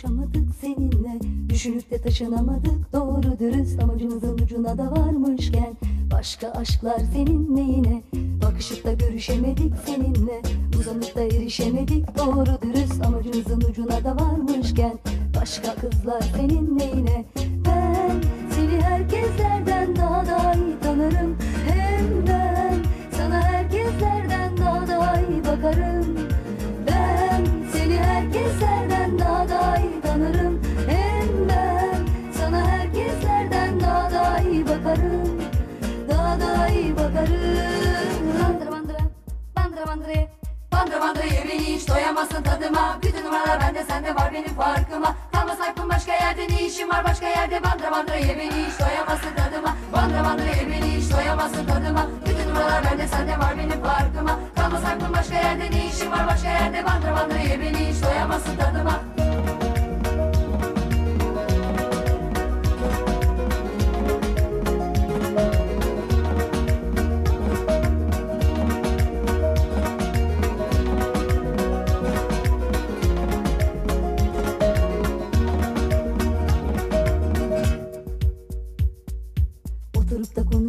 konuşamadık seninle. Düşünüp de taşınamadık. Doğru dürüst Amacımızın ucuna da varmışken Başka aşklar senin neyine Bakışıp da görüşemedik seninle. Uzanıp da erişemedik. Doğru dürüst Amacımızın ucuna da varmışken Başka kızlar senin neyine İyi bakarım Bandıra bandıra bandıra bandıra Bandıra bandıra tadıma Bütün numaralar bende sende var benim farkıma Kalmaz aklım başka yerde ne işim var başka yerde Bandıra bandıra ye beni tadıma Bandıra bandıra ye beni tadıma Bütün numaralar bende sende var benim farkıma Kalmaz aklım başka yerde ne var başka yerde Bandıra bandıra ye beni hiç doyamazsın tadıma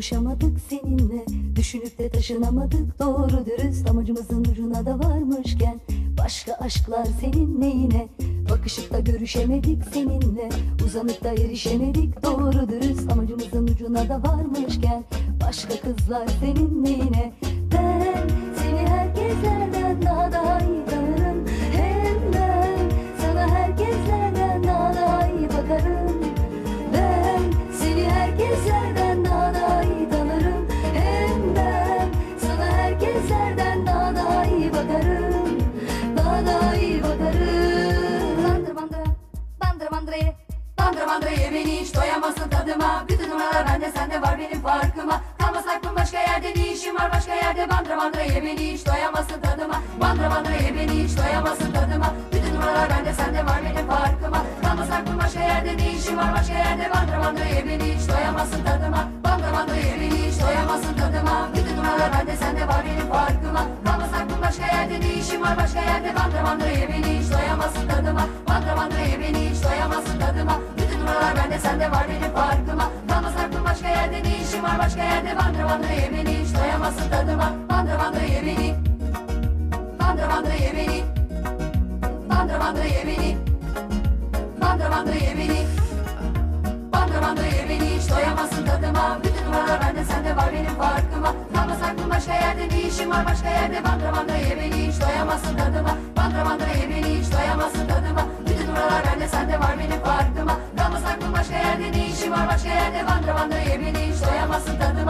konuşamadık seninle. Düşünüp de taşınamadık doğru dürüst. Amacımızın ucuna da varmışken Başka aşklar senin neyine? Bakışıp da görüşemedik seninle. Uzanıp da erişemedik doğru dürüst. Amacımızın ucuna da varmışken Başka kızlar senin neyine? Ben benim farkıma. Kalmaz aklım başka yerde ne işim var? Başka yerde Bandıra bandıra ye beni hiç doyamazsın tadıma. Bandıra bandıra ye beni hiç doyamazsın tadıma. Bütün numaralar bende sende var benim farkıma. Kalmaz aklım başka yerde ne işim var? Başka yerde Bandıra bandıra ye beni hiç doyamazsın tadıma. Bandıra bandıra ye beni hiç doyamazsın tadıma. Bütün numaralar bende sende var benim farkıma. Kalmaz aklım başka yerde ne işim var? Başka yerde Bandıra bandıra ye beni hiç doyamazsın tadıma. Bandıra bandıra ye beni hiç doyamazsın tadıma. Bütün numaralar bende sende var benim farkıma. Kalmaz aklım başka yerde Bandıra bandıra ye beni hiç doyamazsın tadıma Bandıra bandıra ye beni Bandıra bandıra ye beni Bandıra bandıra ye beni bandıra ye beni bandıra ye beni hiç doyamazsın tadıma Bütün numaralar bende sende var benim farkıma Kalmaz aklım başka yerde ne işim var başka yerde. Bandıra bandıra ye beni hiç doyamazsın tadıma Bandıra bandıra ye beni hiç doyamazsın tadıma Bütün numaralar bende sende var benim farkıma Kalmaz aklım başka yerde ne işim var başka yerde. Bandıra bandıra ye beni Yaşaması tadı